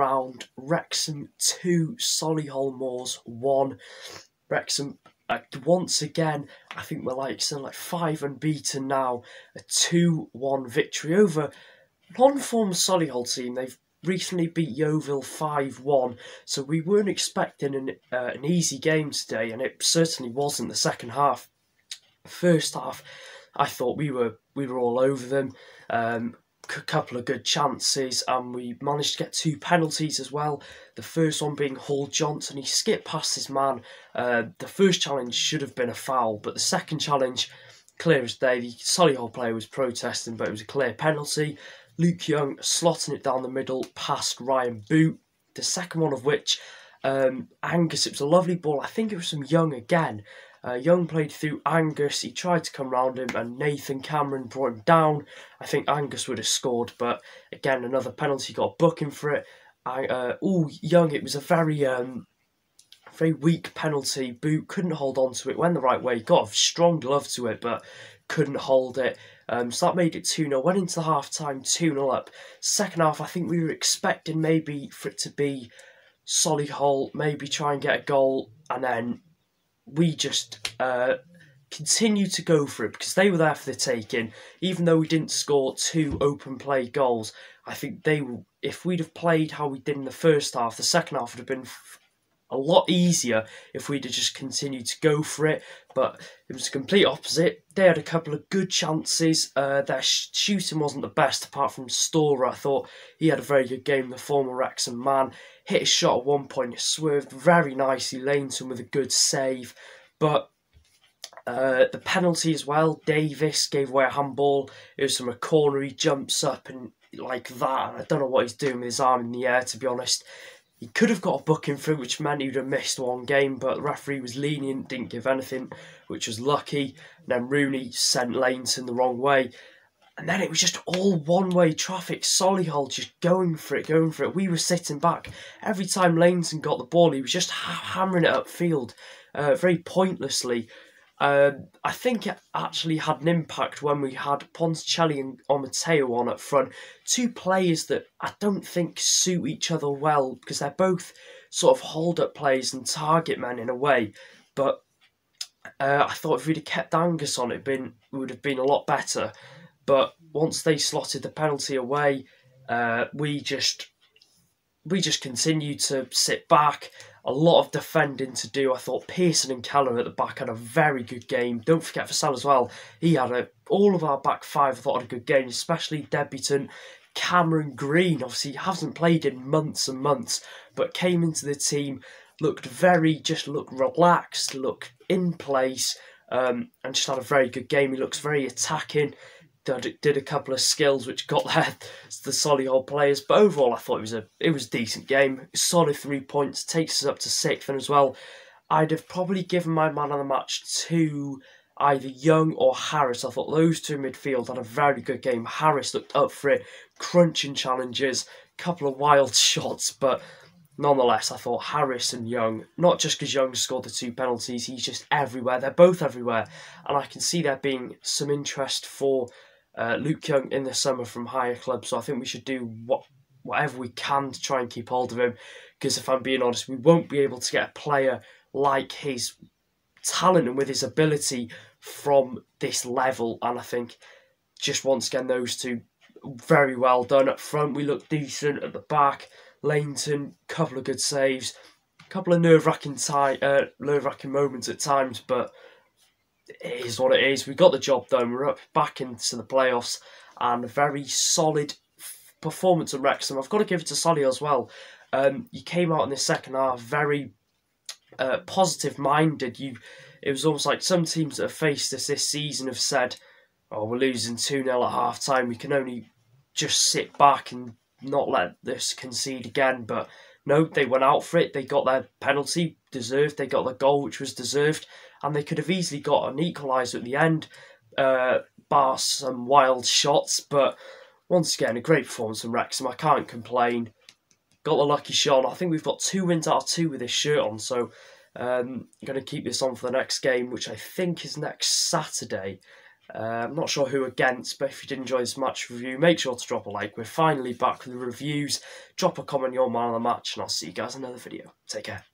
round. Wrexham 2, Solihull Moors 1. Wrexham, once again, I think we're like something like 5 unbeaten now. A 2 1 victory over non form Solihull team. They've recently beat Yeovil 5 1, so we weren't expecting an, uh, an easy game today, and it certainly wasn't the second half. First half, I thought we were we were all over them. Um, couple of good chances, and we managed to get two penalties as well. The first one being Hall Johnson, he skipped past his man. Uh, the first challenge should have been a foul, but the second challenge, clear as day, the Solihull player was protesting, but it was a clear penalty. Luke Young slotting it down the middle past Ryan Boot. The second one of which, um, Angus, it was a lovely ball. I think it was from Young again. Uh, Young played through Angus. He tried to come round him, and Nathan Cameron brought him down. I think Angus would have scored, but again, another penalty. Got booking for it. Uh, oh, Young. It was a very, um, very weak penalty. Boot couldn't hold on to it. Went the right way. Got a strong glove to it, but couldn't hold it. Um, so that made it 2 0. Went into the half time 2 0 up. Second half, I think we were expecting maybe for it to be Solihull, maybe try and get a goal, and then we just uh, continued to go for it because they were there for the taking. Even though we didn't score two open play goals, I think they if we'd have played how we did in the first half, the second half would have been a lot easier if we'd have just continued to go for it. But it was the complete opposite. They had a couple of good chances. Uh, their shooting wasn't the best, apart from Storer. I thought he had a very good game, the former Wrexham man. Hit a shot at one point, swerved very nicely. Lainton with a good save. But uh, the penalty as well, Davis gave away a handball. It was from a corner, he jumps up and like that. I don't know what he's doing with his arm in the air, to be honest. He could have got a booking through, which meant he would have missed one game, but the referee was lenient, didn't give anything, which was lucky. And then Rooney sent Lainton the wrong way. And then it was just all one way traffic. Solihull just going for it, going for it. We were sitting back. Every time Lainton got the ball, he was just hammering it upfield uh, very pointlessly. Um, I think it actually had an impact when we had Ponticelli and Omotayo on up front. Two players that I don't think suit each other well because they're both sort of hold up players and target men in a way. But uh, I thought if we'd have kept Angus on, it been it would have been a lot better. But once they slotted the penalty away, uh, we just we just continued to sit back a lot of defending to do. I thought Pearson and Callum at the back had a very good game. Don't forget for Sal as well. He had a all of our back five. I thought had a good game, especially debutant Cameron Green. Obviously, hasn't played in months and months, but came into the team, looked very just looked relaxed, looked in place, um, and just had a very good game. He looks very attacking did, a couple of skills which got there the Solihull players. But overall, I thought it was a it was a decent game. Solid three points takes us up to sixth, and as well, I'd have probably given my man of the match to either Young or Harris. I thought those two midfield had a very good game. Harris looked up for it, crunching challenges, couple of wild shots, but nonetheless, I thought Harris and Young, not just because Young scored the two penalties, he's just everywhere. They're both everywhere, and I can see there being some interest for uh, Luke Young in the summer from higher clubs. So I think we should do what whatever we can to try and keep hold of him. Because if I'm being honest, we won't be able to get a player like his talent and with his ability from this level. And I think just once again, those two very well done up front. We look decent at the back. Lainton, couple of good saves, couple of nerve wracking time, uh, nerve wracking moments at times, but it is what it is. We got the job done. We're up back into the playoffs and a very solid performance at Wrexham. I've got to give it to Solly as well. Um, you came out in the second half very uh, positive minded. You, it was almost like some teams that have faced us this season have said, "Oh, we're losing two 0 at half time. We can only just sit back and not let this concede again." But no, they went out for it. They got their penalty deserved. They got the goal, which was deserved and they could have easily got an equaliser at the end, uh, bar some wild shots. But once again, a great performance from Wrexham. I can't complain. Got the lucky shot. I think we've got two wins out of two with this shirt on, so um, I'm going to keep this on for the next game, which I think is next Saturday. Uh, I'm not sure who against, but if you did enjoy this match review, make sure to drop a like. We're finally back with the reviews. Drop a comment your man of the match, and I'll see you guys in another video. Take care.